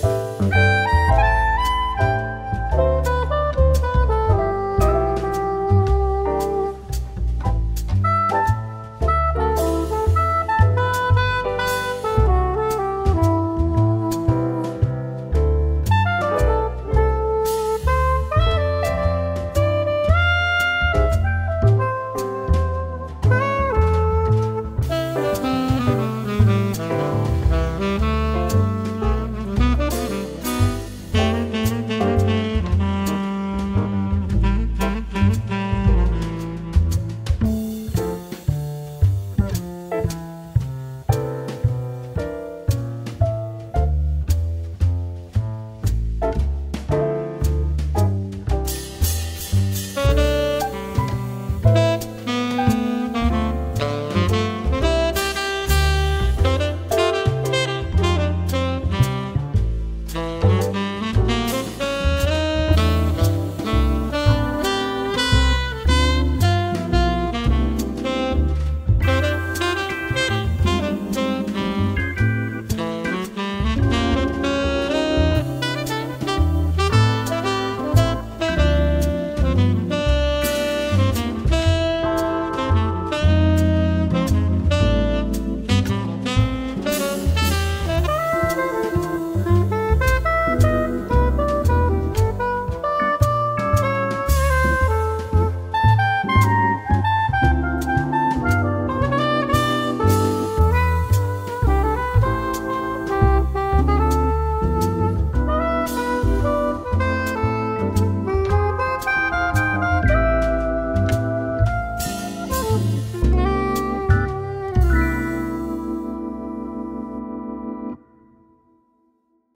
Bye.